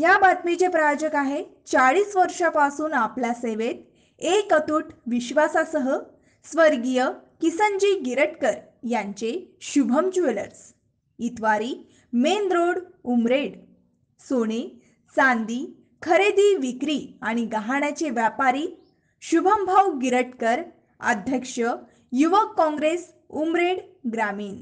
या बातमीचे प्रायोजक आहे चाळीस वर्षापासून आपल्या सेवेत एक अतूट विश्वासासह स्वर्गीय किसनजी गिरटकर यांचे Shubham jewellers. Itwari main road Umred. सोने चांदी खरेदी विक्री आणि गहाण्याचे व्यापारी शुभम भाऊ गिरटकर अध्यक्ष युवक काँग्रेस उमरेड ग्रामीण.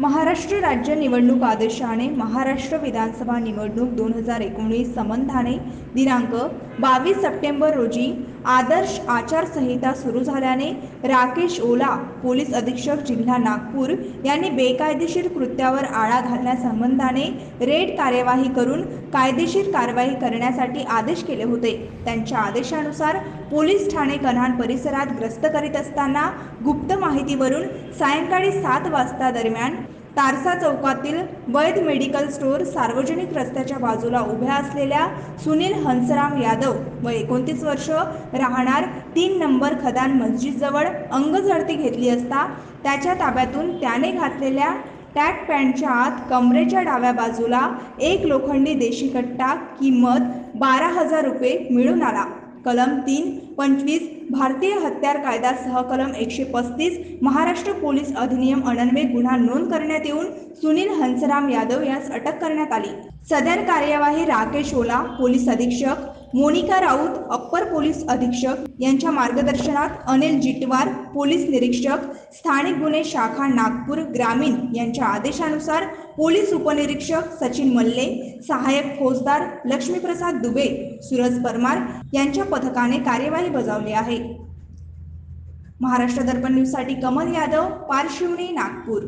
महाराष्ट्र राज्य निवडणूक आदेशाने महाराष्ट्र विधानसभा निवडणूक दोन हजार एकोणीस संबंधाने दिनांक बावीस सप्टेंबर रोजी आदर्श आचारसंहिता सुरू झाल्याने राकेश ओला पोलीस अधीक्षक जिल्हा नागपूर यांनी बेकायदेशीर कृत्यावर आळा घालण्यासंबंधाने रेड कार्यवाही करून कायदेशीर कारवाई करण्यासाठी आदेश केले होते. त्यांच्या आदेशानुसार पोलीस ठाणे कन्हान परिसरात ग्रस्त करीत असताना गुप्त माहितीवरून सायंकाळी सात वाजता दरम्यान तारसा चौकातील वैद मेडिकल स्टोअर सार्वजनिक रस्त्याच्या बाजूला उभ्या असलेल्या सुनील हंसराम यादव व एकोणतीस वर्ष राहणार तीन नंबर खदान मस्जिदजवळ अंगझडती घेतली असता त्याच्या ताब्यातून त्याने घातलेल्या टॅक पॅन्टच्या आत कमरेच्या डाव्या बाजूला एक लोखंडी देशी कट्टा किंमत बारा हजार रुपये मिळून आला. कलम तीन पंचवीस भारतीय हत्यार कायदा सहकलम एकशे पस्तीस महाराष्ट्र पोलीस अधिनियम अनन्वे गुन्हा नोंद करण्यात येऊन सुनील हंसराम यादव यास अटक करण्यात आली. सदर कार्यवाही राकेश ओला पोलीस अधीक्षक मोनिका राऊत अप्पर पोलीस अधीक्षक यांच्या मार्गदर्शनात अनिल जिटवार पोलीस निरीक्षक स्थानिक गुन्हे शाखा नागपूर ग्रामीण यांच्या आदेशानुसार पोलीस उपनिरीक्षक सचिन मल्ले सहाय्यक फौजदार लक्ष्मीप्रसाद दुबे सुरज परमार यांच्या पथकाने कार्यवाही बजावली आहे. महाराष्ट्र दर्पण न्यूजसाठी कमल यादव पारशिवनी नागपूर.